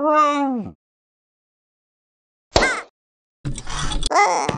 Oh! Ah. Ah.